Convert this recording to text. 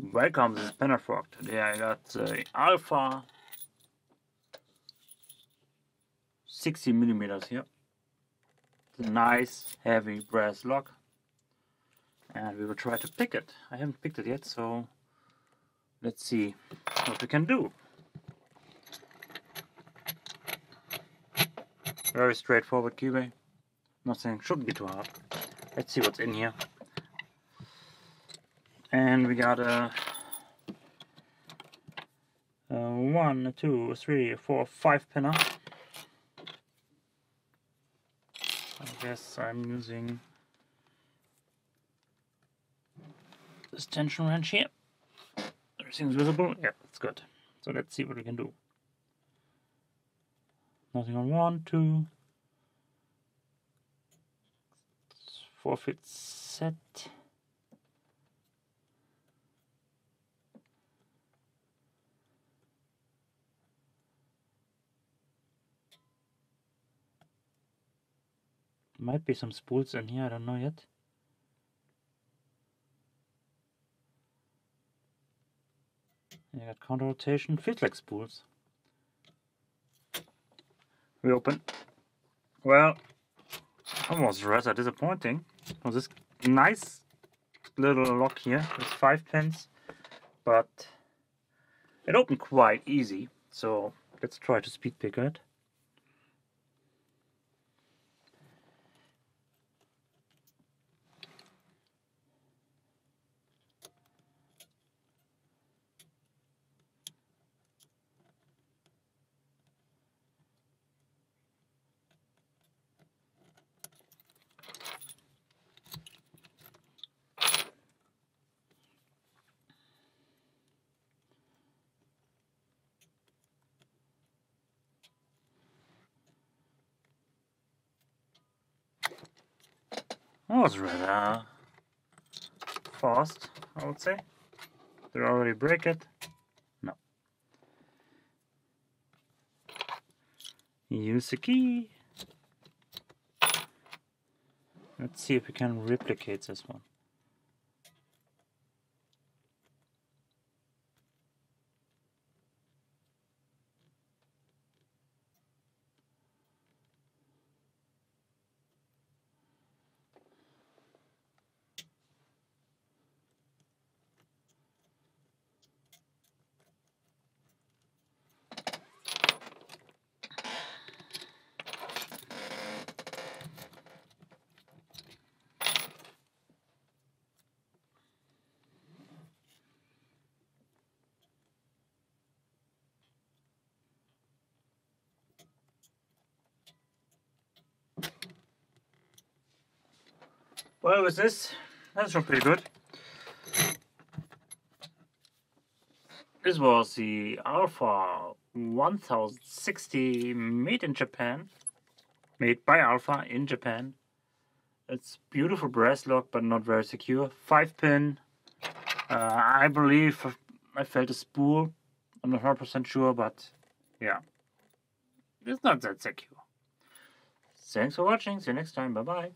Welcome, this is Panda-Frog. Today I got the Alpha 60 millimeters here. The nice heavy brass lock. And we will try to pick it. I haven't picked it yet, so let's see what we can do. Very straightforward keyway. Nothing shouldn't be too hard. Let's see what's in here. And we got a, a one, two, three, four, five pinner. I guess I'm using this tension wrench here. Everything's visible. Yeah, that's good. So let's see what we can do. Nothing on one, two, forfeit set. Might be some spools in here, I don't know yet. You got counter rotation, feels like spools. We open. Well, almost rather disappointing. Was this nice little lock here with five pins, but it opened quite easy. So let's try to speed pick it. Was rather fast, I would say. Did I already break it? No. Use the key. Let's see if we can replicate this one. Well, was this, that's not pretty good. This was the Alpha 1060 made in Japan. Made by Alpha in Japan. It's beautiful brass lock, but not very secure. Five pin. Uh, I believe I felt a spool. I'm not 100% sure, but yeah. It's not that secure. Thanks for watching. See you next time. Bye bye.